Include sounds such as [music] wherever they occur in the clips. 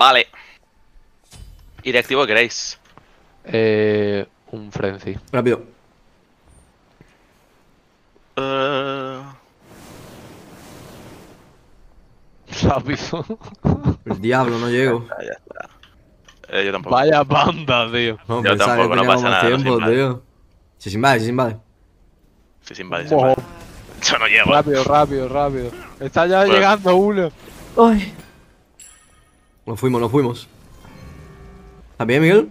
Vale. ¿Y de activo queréis? Eh, un frenzy. Rápido. Eh, [laughs] Rápido. El diablo, no llego. ah, ya está. Eh, yo tampoco. Vaya banda, tío. No, Yo pensaba que tampoco, no pasa nada, no tiempo, se invade. tío. Sí, sin vale, sin vale. Sí, sin vale, sin Ojo, vale. [laughs] Yo no llego. rápido, rápido, rápido. Está ya Bueno. llegando uno. Ay. Nos fuimos, nos fuimos. ¿Estás bien, Miguel?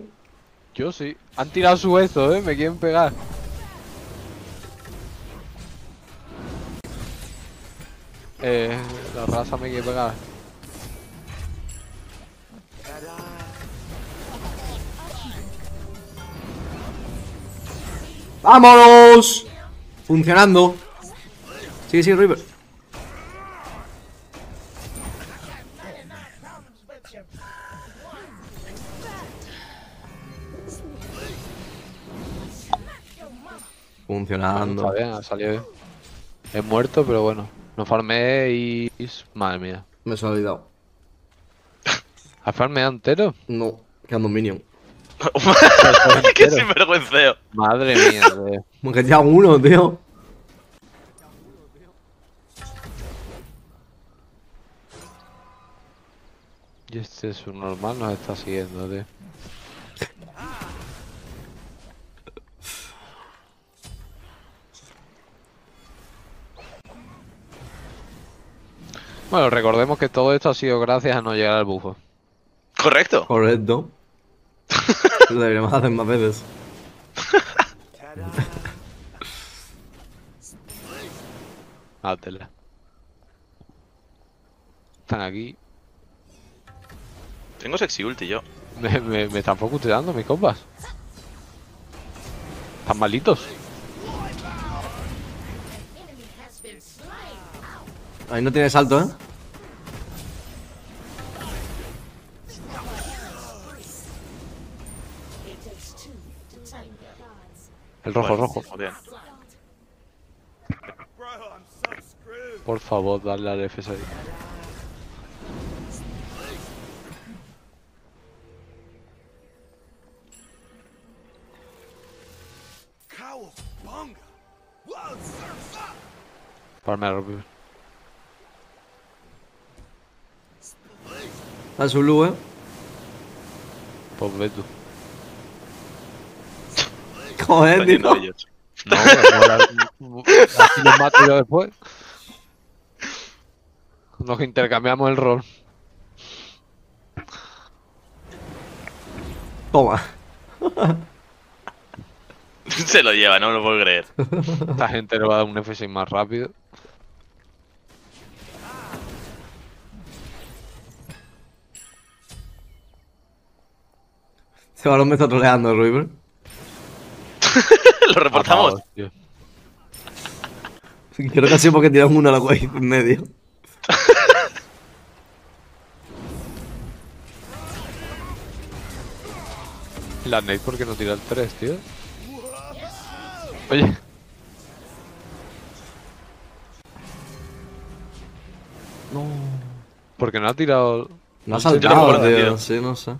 Yo sí. Han tirado su eso, eh. Me quieren pegar. Eh, la raza me quiere pegar. ¡Vámonos! Funcionando. Sigue, sigue, River. Funcionando. Está bien, ha salido bien. He muerto, pero bueno. No farmeé y... Madre mía. Me se ha olvidado. [laughs] ¿Has farmeado entero? No, quedando un minion. [laughs] Qué sinvergüenceo. Madre mía, tío. Me queda uno, tío. Y este es un normal nos está siguiendo, tío. Bueno, recordemos que todo esto ha sido gracias a no llegar al bufo. Correcto. Correcto. [laughs] Lo deberíamos hacer más veces. [laughs] Hátela. Están aquí. Tengo sexy ulti yo. Me, me, me están focuseando mis compas. Están malitos. Ahí no tiene salto, ¿eh? El rojo, Bueno, rojo. bien. Por favor, dale al F6. Farmear rápido. Dale su ¿eh? Pues ve tú. Joder. No, no, así los mato yo después. Nos intercambiamos el rol. Toma. [laughs] Se lo lleva, no me lo puedo creer. Esta gente le va a dar un F6 más rápido. Ese balón me está troleando, River. [laughs] lo reportamos. Tío. Creo que ha sido porque tiran uno a la guay en medio. La Nate, ¿por qué no tira el 3, tío? Oye. No. Porque no ha tirado. No ha saltado, tío. Sí, no sé.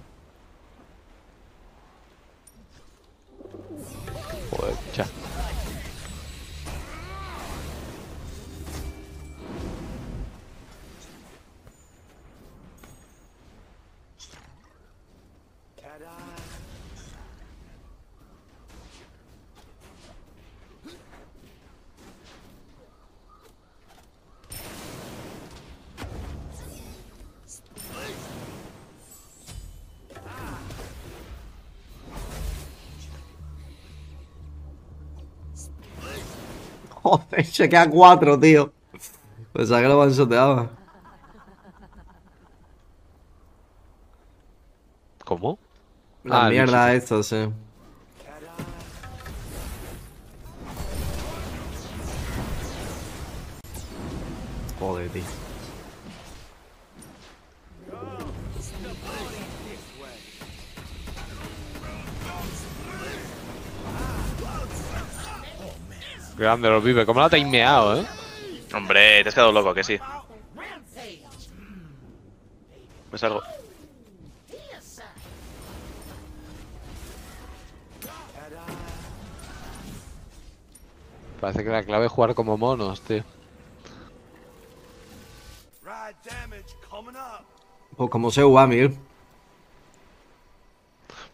Joder, se queda cuatro, tío. Pensaba que lo bansoteaba. ¿Cómo? La Ah, mierda esta, sí. Joder, tío. Grande los vive, como la te meado, ¿eh? Hombre, te has quedado loco, que sí. Me salgo. Parece que la clave es jugar como monos, tío. Pues como se va,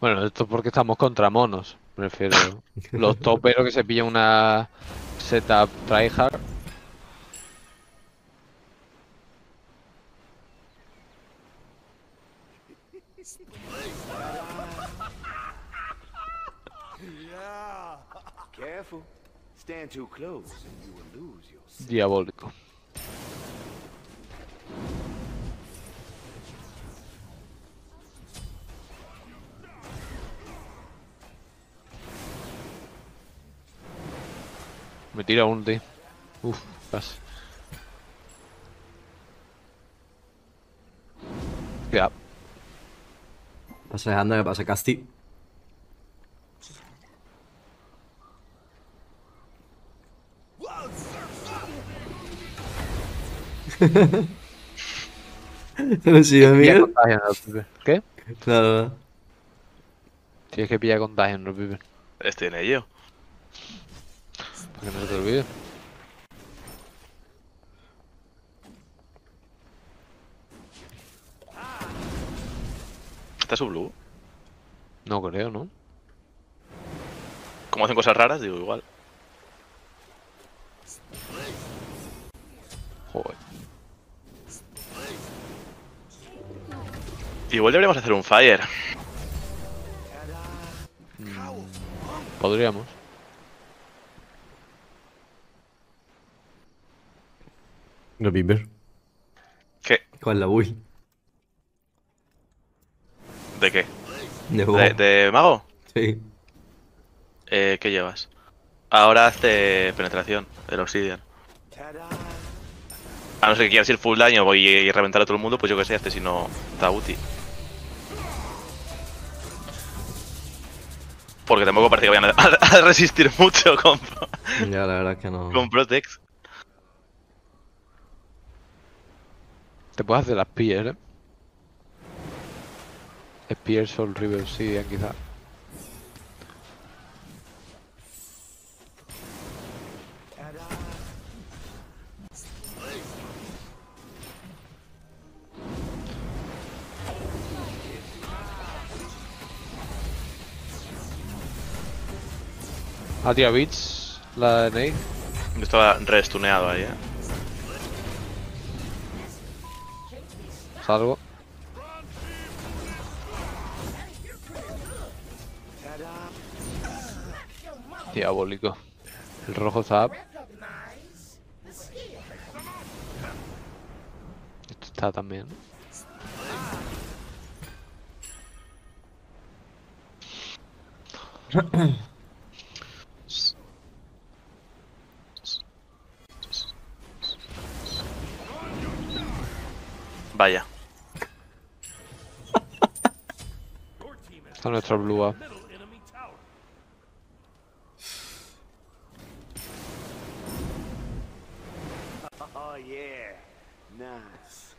Bueno, esto es porque estamos contra monos. Me refiero. Los toperos que se pillan una setup tryhard. Yeah. Me tira un tío. Uf, casi. Ya. Pasa dejando que pase Casti. ¿Se lo sigue, Pilla Miguel? contagio en el pibe. ¿Qué? Claro, no. Tienes que pillar contagio en el pibe. Estoy en ello. Que no se te olvide. ¿Está su blue? No creo, ¿no? Como hacen cosas raras, digo igual. Joder. Igual deberíamos hacer un fire. Podríamos. No, Piper. ¿Qué? ¿Cuál la build? ¿De qué? De ¿De, de mago? Sí. Eh, ¿Qué llevas? Ahora hazte penetración, el obsidian. A no ser que quieras ir full daño y, y reventar a todo el mundo, pues yo que sé, hazte si no Tabuti. Porque tampoco parece que vayan a, [laughs] a resistir mucho con, Ya, la verdad es que no. con Protex. Te puedes hacer las Spear, ¿eh? Spear, Soul River Obsidian, quizá. Ha tirado bits la Nate. Yo estaba restuneado ahí, eh. Salgo. Diabólico. El rojo up. Esto está también. Vaya. Está nuestro blue up. Oh yeah. Nice.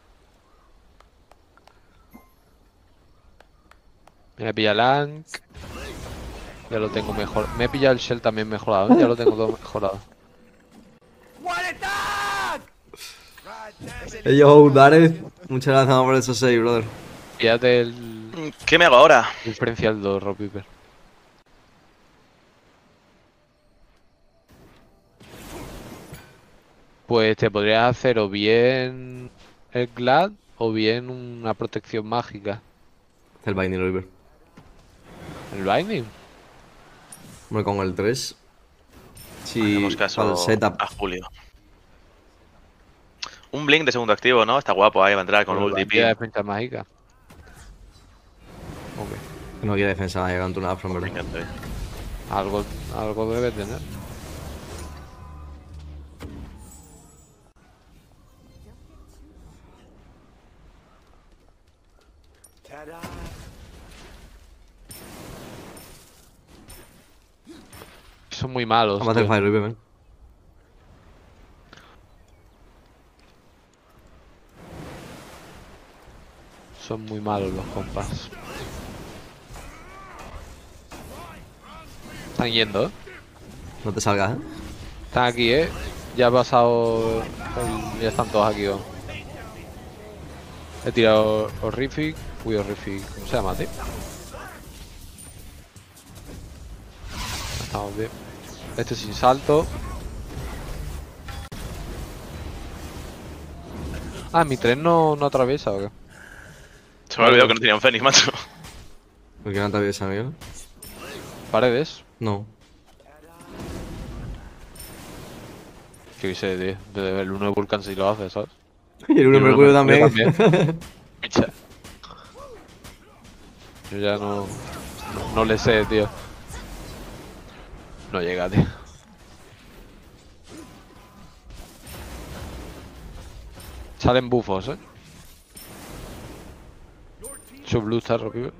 Me pilla el Ankh. Ya lo tengo mejor. Me he pillado el Shell también mejorado. ¿eh? Ya lo tengo todo mejorado. Yo, Dare, muchas gracias por esos 6, brother. Píllate el ¿Qué me hago ahora? diferencial 2, Rob Piper. Pues te podrías hacer o bien el Glad o bien una protección mágica. El Binding River. ¿El Binding? Hombre, con el 3. Sí, caso el setup. a Julio. Un blink de segundo activo, ¿no? Está guapo ahí, va a entrar con Con ulti mágica. Ok. No quiere defensa nada, llegando una Afro, en Me verdad. encanta, eh. Algo, algo debe tener. Son muy malos. Vamos a hacer. Fire River. Son muy malos los compas. Están yendo, ¿eh? No te salgas, eh. Están aquí, ¿eh? Ya ha pasado... Ya están todos aquí, ¿o? He tirado Horrific. Uy, Horrific. ¿Cómo se llama, tío? Estamos bien. Este sin salto. Ah, mi tren no, no atraviesa, ¿o qué? Se me ha olvidado que no tenía un Fénix, macho. ¿Por qué no te aviesa, Miguel? Paredes. No. Que sé, tío. Desde el 1 de Vulcan si lo hace, ¿sabes? [laughs] Y el uno Y el Mercurio también. [laughs] Picha. Yo ya no, no. No le sé, tío. No llega, tío. Salen bufos, eh. Su blue está rojo.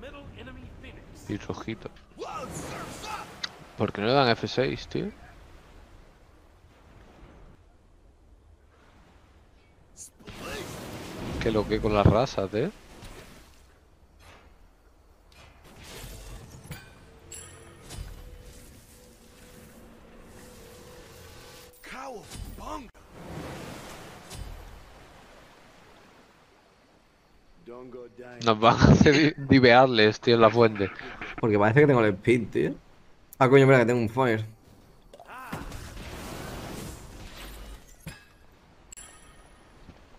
Y rojito. ¿Por qué no le dan F6, tío? Que lo que con las razas, dying. Nos van a hacer di- divearles, tío, en la fuente. Porque parece que tengo el speed, tío. Ah, coño, mira que tengo un fire.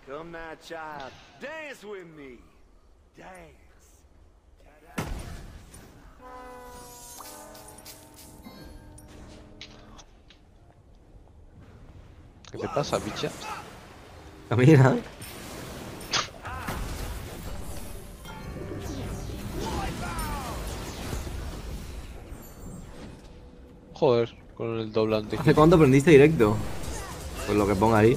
Come now, child. Dance with me. Dance. ¿Qué te pasa, bicha? Camina. Joder, con el doblante. ¿Hace cuánto aprendiste directo? Pues lo que ponga ahí.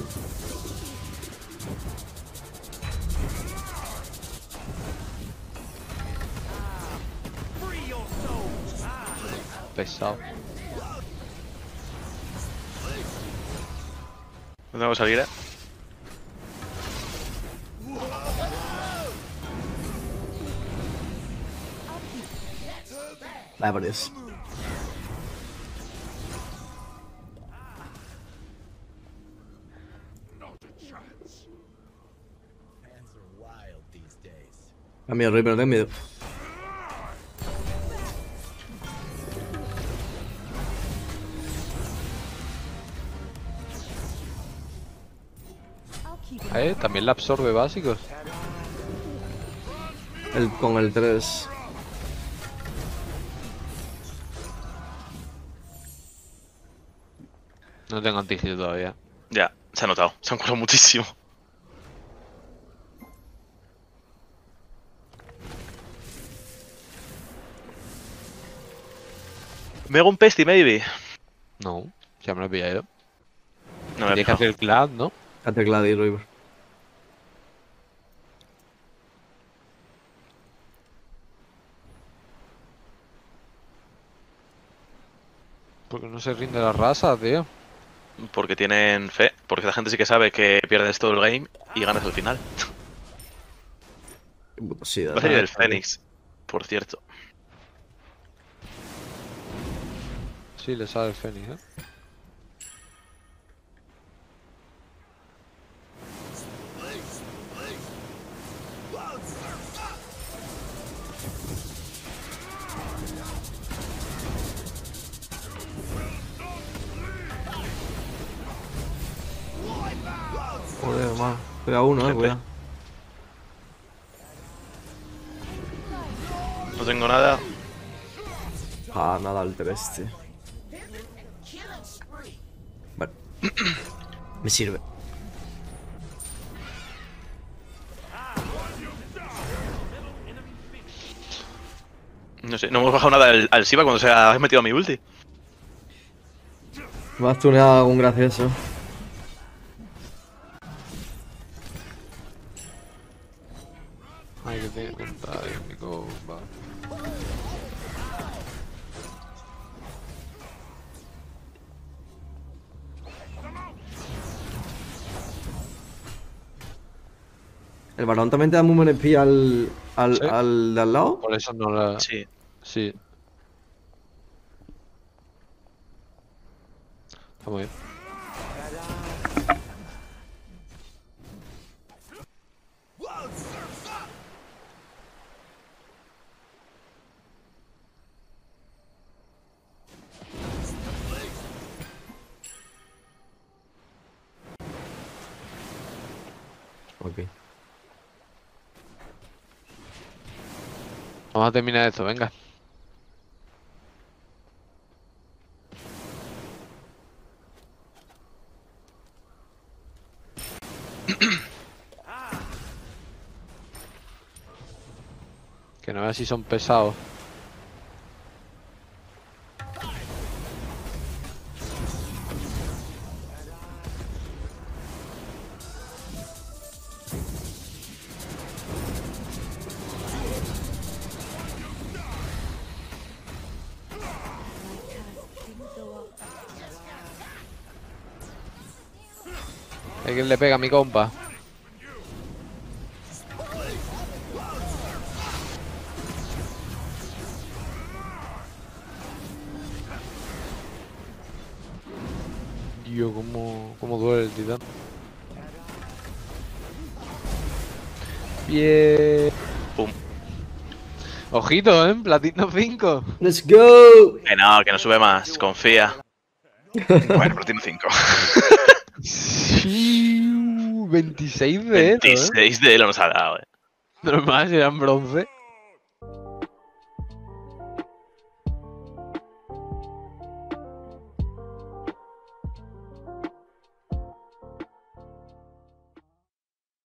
Pesado. No tengo que salir, eh. Vaya por Dios. Da miedo, Rey, pero no tengo miedo. Eh, también la absorbe básicos. El, con el 3. No tengo antigiro todavía. Ya, se ha notado. Se han colado muchísimo. Me hago un pesty, maybe. No, ya me lo he pillado. No me he Tienes que hacer el clad, ¿no? Hazte Gladi, River. Porque no se rinde la raza, tío. Porque tienen fe. Porque la gente sí que sabe que pierdes todo el game y ganas al final. Sida. Va a salir el Fénix, por cierto. Sí, le sale el Fénix, ¿eh? Joder, hermano. Estoy a uno, eh, cuidado. No tengo nada. Ah, nada al 3, Me sirve. No sé, no hemos bajado nada al, al cuando se ha metido a mi ulti. Me has tuneado algún gracioso. ¿El varón también te da movement speed al, al, ¿Sí? al de al lado? Por eso no la... Sí. Sí. Está muy bien. Okay. Vamos a terminar esto, venga. Que no veas si son pesados. Hay quien le pega a mi compa. Dios, cómo, cómo duele el titán. Bien. Pum. Ojito, ¿eh? Platino 5. ¡Let's go! Que no, que no sube más, confía. [laughs] Bueno, Platino 5. Sí, 26 de ¿eh? 26 de Elo nos ha dado, eh. Normal, si eran bronce.